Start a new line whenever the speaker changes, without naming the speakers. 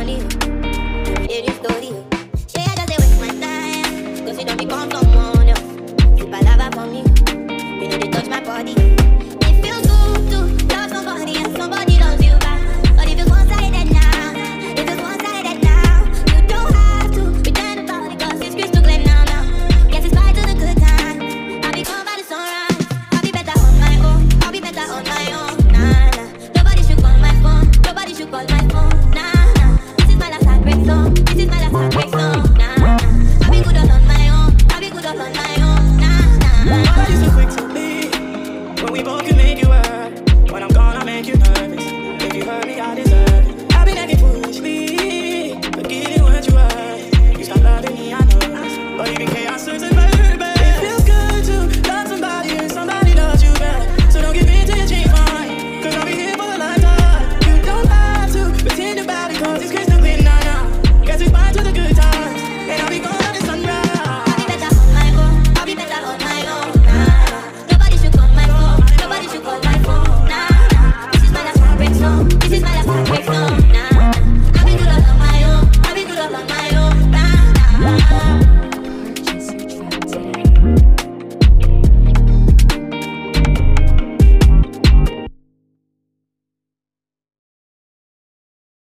do me corny. Do me daily story. She I just say waste my time. Why you
so quick to leave? When we both can make you hurt. When I'm gone, I make you nervous.
Yeah.